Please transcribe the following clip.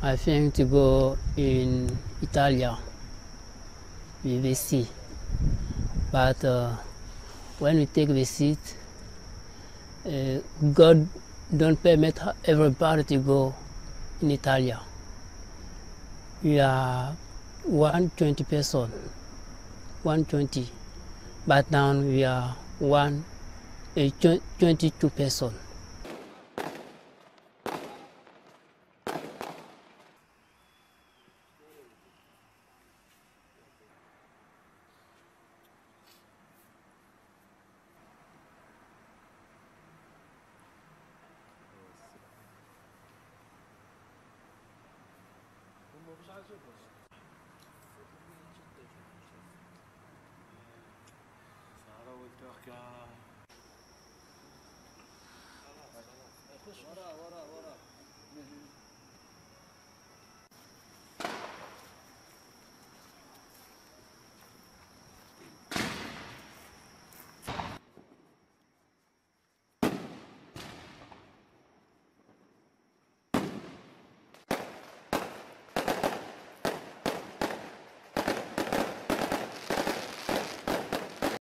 I think to go in Italia with sea. But uh, when we take the seat, uh, God don't permit everybody to go in Italia. We are 120 person, 120. But now we are one, uh, 22 person. 不是按顺序